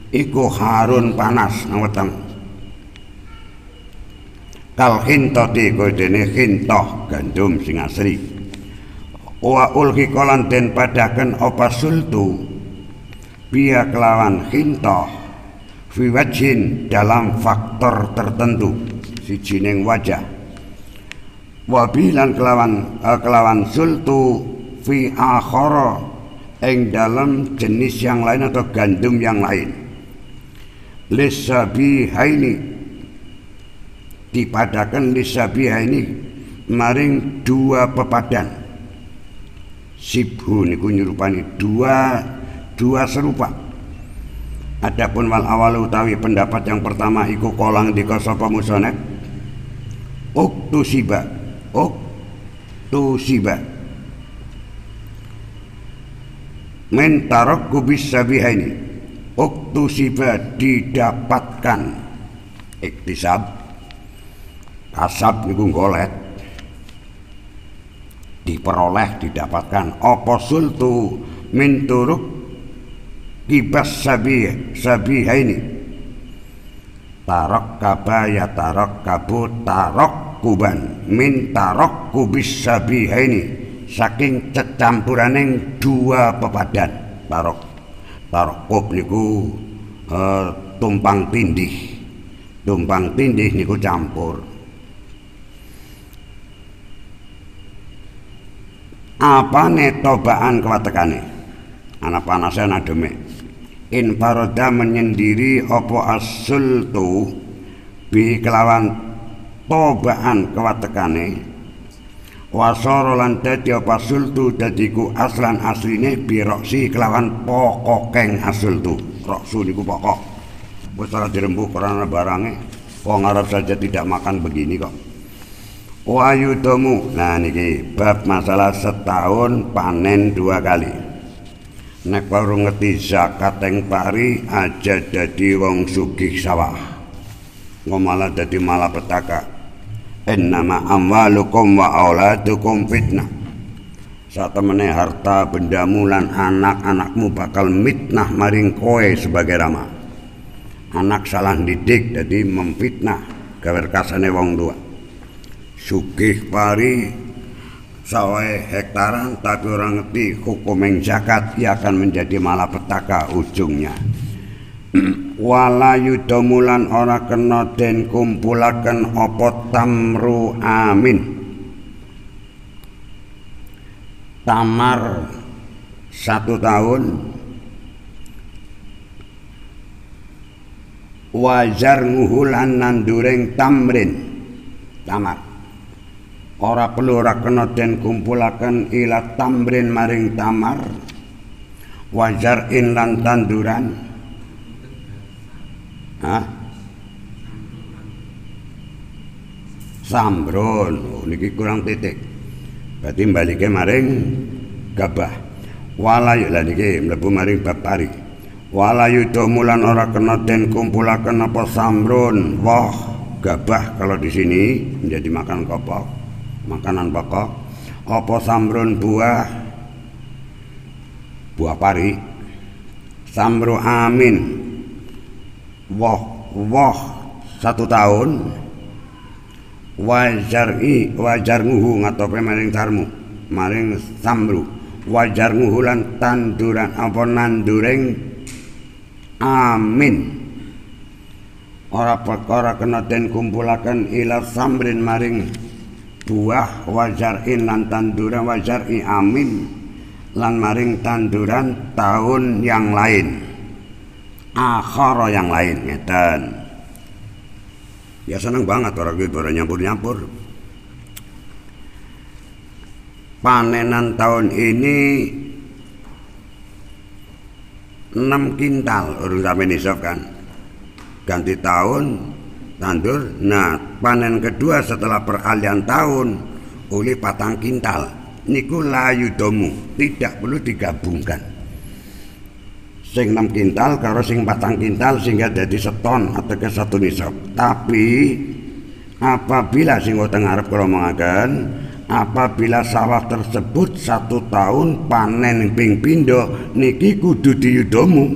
iku harun panas nang weteng kal hintoti kowe dene hintoh gandum sing asli. Wa ulki kolan den padaken apa sultu biya kelawan hintoh fi wajhin dalam faktor tertentu. Si jining wajah. Wabi lan kelawan uh, kelawan sultu fi akhara. Ing dalam jenis yang lain atau gandum yang lain. Lisabi haini dipadakan lisabi haini maring dua pepadan. Sibhu niku nyerupani dua dua serupa. Adapun wal awal utawi pendapat yang pertama iku kolang di sapa musonet Uktu siba Uktu siba. Men tarok kubis sabihaini Uktu siba didapatkan. Iktisab. Kasab niku golet Diperoleh didapatkan. Apa sultu min turuk kibas sabi sabihaini tarok kaba ya tarok kabu tarok kuban. Min tarok kubis sabihaini saking cecampuraning dua pepadan tarok. Tarok kub niku uh, tumpang tindih. Tumpang tindih niku campur. Apa netobaan kewatekane anak panasnya anak demek in paroda menyendiri opo asul tu? Bi kelawan tobaan kewatekane. Wasoro lan dadi apa sultu dadiku aslan asline biroksi kelawan pokokeng asul tu. Roksu niku pokok wis ora dirembuk karena barange. Wong Arab saja tidak makan begini kok. Wayu tomu nah niki bab masalah setahun panen dua kali nek baru ngerti zakat yang pari aja jadi wong sugih sawah. Ngomala jadi malapetaka. Innama amwalukum wa auladukum fitnah. Saat temene harta bendamu lan anak-anakmu bakal mitnah maring kowe sebagai rama. Anak salah didik jadi memfitnah. Keberkasane wong tua. Sugih pari sawai hektaran tapi orang ngerti hukum yang zakat ia akan menjadi malapetaka ujungnya. [clears throat] Wala yudamulan ora kena den kumpulaken apa tamru amin. Tamar satu tahun. Wajar nguhulan nanduring tamrin. Tamar ora perlu ora kena den kumpulaken ila tamrin maring tamar wajar in lan tanduran Hah? Sambron, oh, niki kurang titik. Berarti balike maring gabah. Walayu lah niki mlebu maring bab pari. Walayu mulan ora kena den kumpulaken apa sambron. Wah, gabah kalau di sini menjadi makan kopok makanan pokok. Apa samrun buah? Buah pari. Samru amin. Woh woh satu tahun. Wajari wajar nguhu ngatope maring tarmu. Maring samru wajar nguhulan tanduran apa nanduring amin. Ora perkara kena den kumpulaken ila samrin maring buah wajarin lan tanduran wajari amin lan maring tanduran tahun yang lain. Akhara yang lain ngeten. Ya seneng banget orang gitu orang nyampur-nyampur. Panenan tahun ini 6 kintal urung sampai nisab kan ganti tahun tandur nah panen kedua setelah peralihan tahun oleh patang kintal. Niku layu domu tidak perlu digabungkan. Sing 6 kintal karo sing patang kintal sehingga jadi seton atau ke satu nisab. Tapi apabila sing ngoten ngarep kula apabila sawah tersebut satu tahun panen ping pindo niki kudu diyudomu.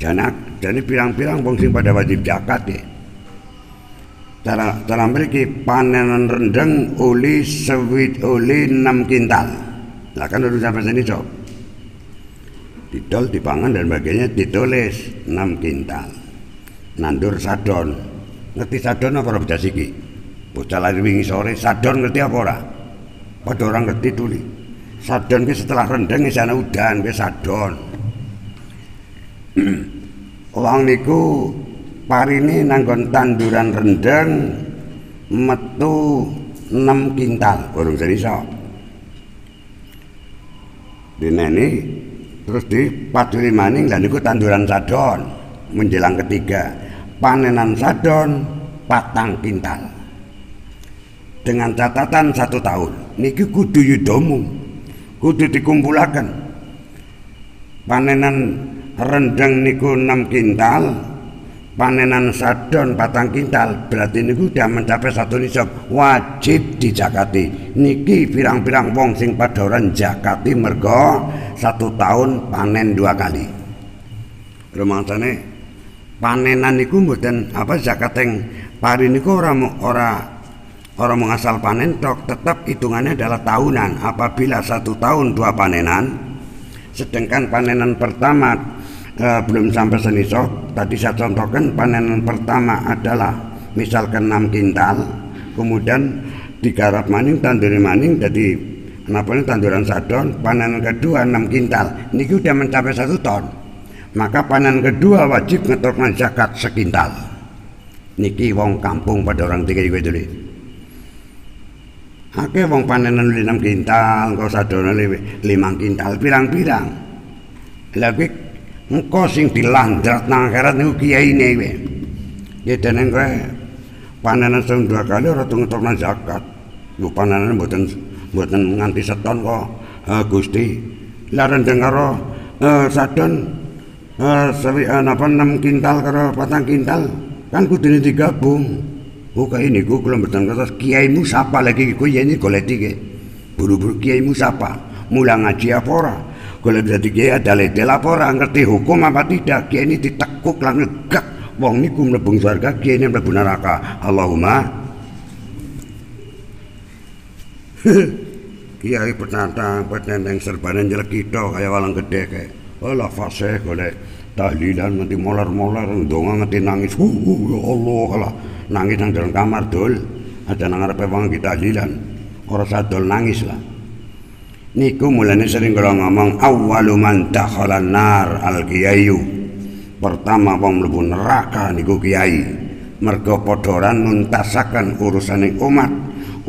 Janak jadi pirang-pirang wong sing pada wajib zakat ya. Cara cara mereka panenan rendang oli sewit oli 6 kintal. Lah kan udah sampai sini cok. Didol, dipangan dan bagiannya ditulis 6 kintal. Nandur sadon. Ngerti sadon apa ora siki? bocah lahir wingi sore sadon ngerti apa ora padha orang ngerti tuli sadon ki setelah rendeng sana udan ki sadon [clears throat] wong niku parine nanggon tanduran rendeng metu 6 kintal. Urung iso. Dineni terus di paduli maning dan niku tanduran sadon menjelang ketiga. Panenan sadon patang kintal. Dengan catatan satu tahun niki kudu yudomu kudu dikumpulakan panenan rendang niku 6 kintal. Panenan sadon patang kintal. Berarti niku udah mencapai satu nisab. Wajib dijakati. Niki pirang-pirang wong sing padoran jakati mergo satu tahun panen dua kali. Rumangsane panenan niku mboten apa zakat yang pari niku ora ora Orang mengasal panen tok. Tetap hitungannya adalah tahunan. Apabila satu tahun dua panenan, sedangkan panenan pertama eh, belum sampai senisok. Tadi saya contohkan panenan pertama adalah misalkan 6 kintal, kemudian digarap maning, tanduri maning, jadi ini tanduran sadon, panenan kedua 6 kintal. Ini sudah mencapai satu ton. Maka panen kedua wajib ngetorkan zakat sekintal. Niki wong kampung pada orang tiga juga dulu. Akeh wong panenan enam kintal, engko sadone limang kintal, pirang-pirang. Kuwi engko sing dilandrat nang akhirat niku kiyaine kowe. Ya dene kowe panenan sing dua kali ora tunggu zakat. Lu panenan mboten mboten nganti seton kok. Ha Gusti. Lah rendeng karo uh, sadon uh, sawi uh, napa 6 kintal karo patang kintal kan kudune digabung. Oh ini gue kalau bertanya kata kiaimu siapa lagi ya ini golek tiga buru-buru kiaimu siapa mula ngaji apa ora kalau jadi kiai ada ledel apa ora ngerti hukum apa tidak? Kiai ini ditekuk lah ngegak. Wong ini gue melebung surga kiai ini mlebu neraka. Allahumma. [laughs] Kiai petantang petenteng serbanan jelek kita kayak walang gede kayak oh lah fase golek tahlilan nanti molar-molar donga ngerti nangis. Uh, ya Allah kalah nangis nang dalam kamar dul. Ada nang ngarepe wong kita tahlilan. Ora sadol nangis lah niku mulane sering kalau ngomong awwalu man dakhalan nar al kiyayu pertama wong mlebu neraka niku kiai. Mergo padha nuntasaken urusane umat.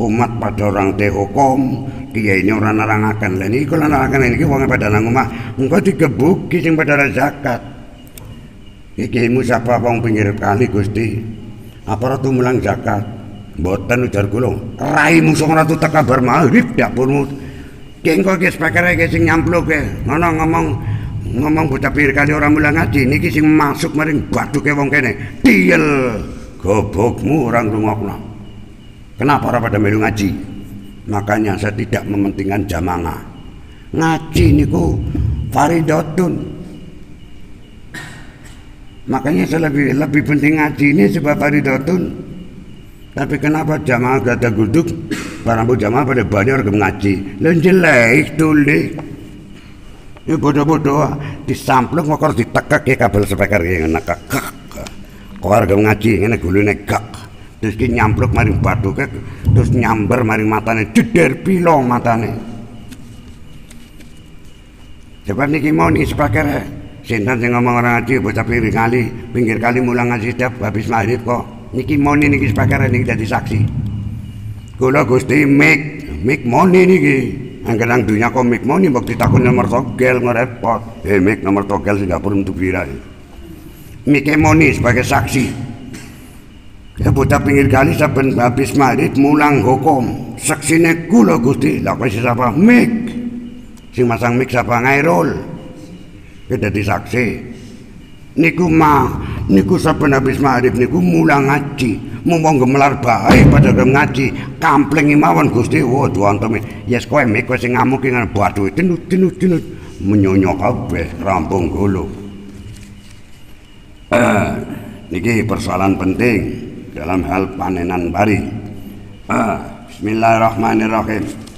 Umat pada orang teh hukum. Kiai ini orang nerangaken. Lha niku lan nerangaken niki wong pada nang omah. Engko digebuki sing pada zakat. Iki siapa wong pinggir kali Gusti. Apa ratu mulang zakat. Boten ujar kula raimu sing ratu tak kabar maghrib dapurmu ki engko ki spekere ki sing nyampluk ke ngono ngomong ngomong bocah pir kali orang mulang ngaji niki sing masuk maring baduke wong kene. Diel gobokmu orang rungokno. Kenapa ora pada melu ngaji? Makanya saya tidak mementingkan jamaah. Ngaji niku faridotun. Makanya saya lebih lebih penting ngaji ini sebab faridatun. Tapi kenapa jamaah gak ada guduk? Barang jamaah pada banyak orang ngaji. Lain jelek tulik. Ini bodoh-bodoh disampluk ngokor ditekak ya kabel speaker yang enak kak. Kok harga ngaji ini gulune gak. Terus ki nyampluk maring batu ke, terus nyamber maring matane jeder pilong matane. Coba niki mau nih speaker Sinten sing ngomong orang ngaji bocah pinggir kali, pinggir kali mulang ngaji setiap habis maghrib kok. Niki moni niki sepakar niki dadi saksi. Kula Gusti mik, mik moni niki. Anggerang dunia kok mik moni mbok ditakon nomor togel ngerepot. Eh mik nomor togel Singapura untuk viral. Mik moni sebagai saksi. Ya bocah pinggir kali saben habis maghrib mulang hukum. Saksine kula Gusti. Lah kok mik? Sing masang mik siapa ngairul? kita saksi niku mah niku saben habis maghrib niku mulang ngaji mumpung gemelar pada ngaji. Kampling mawon Gusti. Wo duanteme yes kowe mek kowe sing ngamuk dengan batu tenut tenut tenut. Menyonyok kabeh rampung gulu. Eh, niki persoalan penting dalam hal panenan bari. Eh, Bismillahirrahmanirrahim.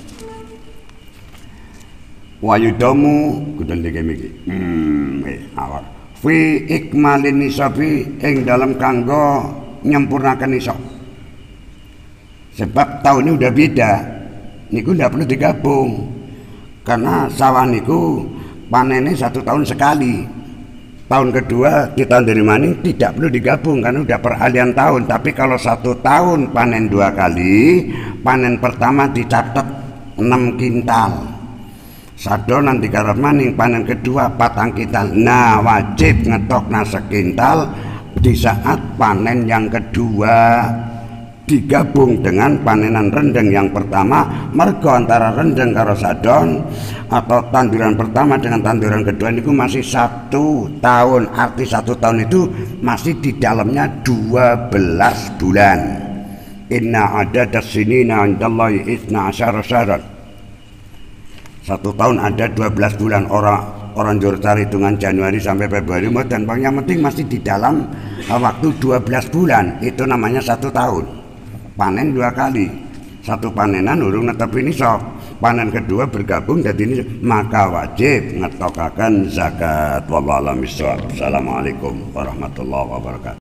Wayudamu kudu ndek iki hmm eh awar fi ikmalin nisabi ing dalam kanggo nyempurnakan nisab sebab tahun ini udah beda. Niku tidak perlu digabung. Karena sawah niku panennya satu tahun sekali. Tahun kedua di tahun dari maning tidak perlu digabung karena udah peralihan tahun. Tapi kalau satu tahun panen dua kali panen pertama dicatat 6 kintal. Sado nanti karep maning panen kedua patang kintal. Nah wajib ngetok nasa kintal di saat panen yang kedua digabung dengan panenan rendeng yang pertama mergo antara rendeng karo sadon atau tanduran pertama dengan tanduran kedua itu masih satu tahun. Arti satu tahun itu masih di dalamnya 12 bulan. Inna ada dasinina indallahi isna asyara satu tahun ada 12 bulan. Orang orang cari hitungan Januari sampai Februari dan yang penting masih di dalam waktu 12 bulan. Itu namanya satu tahun. Panen dua kali. Satu panenan urung ini sok. Panen kedua bergabung jadi ini maka wajib ngetokakan zakat. Wallahualam assalamualaikum warahmatullahi wabarakatuh